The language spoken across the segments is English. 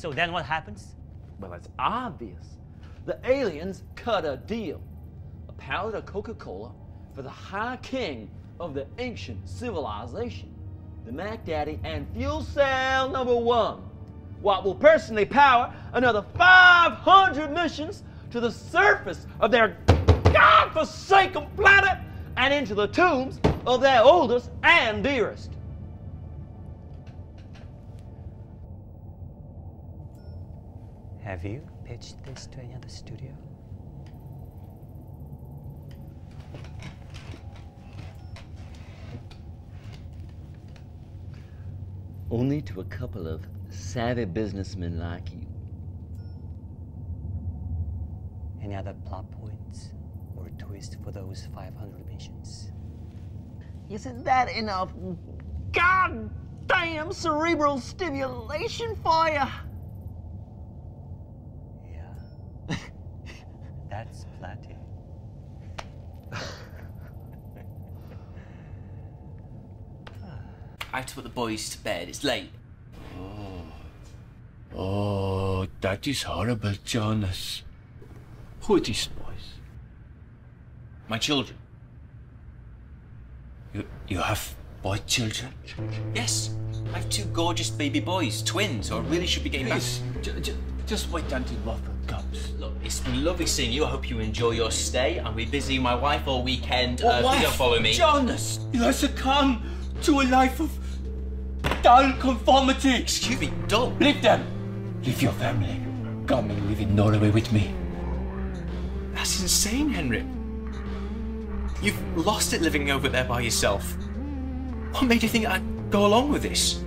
So then what happens? Well, it's obvious. The aliens cut a deal. A pallet of Coca-Cola for the High King of the ancient civilization, the Mac Daddy, and fuel cell number one, what will personally power another 500 missions to the surface of their God-forsaken planet and into the tombs of their oldest and dearest. Have you pitched this to any other studio? Only to a couple of savvy businessmen like you. Any other plot points or twist for those 500 missions? Isn't that enough goddamn cerebral stimulation for you? That's plenty. I have to put the boys to bed. It's late. Oh. oh, that is horrible, Jonas. Who are these boys? My children. You, you have boy children? Yes, I have two gorgeous baby boys, twins, who I really should be getting back. Please, j- j- just wait until Waffle comes. Look, it's been lovely seeing you. I hope you enjoy your stay. I'll be busy with my wife all weekend. What uh, wife? Don't follow me. Jonas, you have succumbed to a life of dull conformity. Excuse me, dull. Leave them. Leave your family. Come and live in Norway with me. That's insane, Henrik. You've lost it living over there by yourself. What made you think I'd go along with this?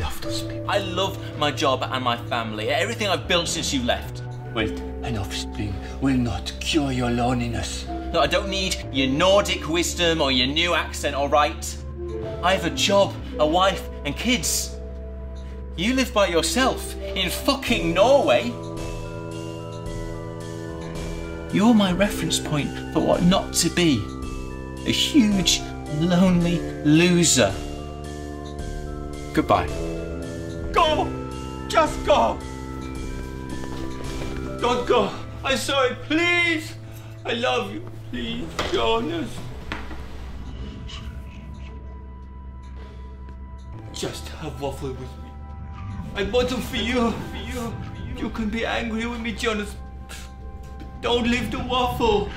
Love those people. I love my job and my family, everything I've built since you left. Wait, an offspring will not cure your loneliness. No, I don't need your Nordic wisdom or your new accent, alright? I have a job, a wife, and kids. You live by yourself in fucking Norway. You're my reference point for what not to be. A huge, lonely loser. Goodbye. Just go! Don't go! I'm sorry, please! I love you, please, Jonas. Just have waffle with me. I bought them for you, for you. You can be angry with me, Jonas. Don't leave the waffle.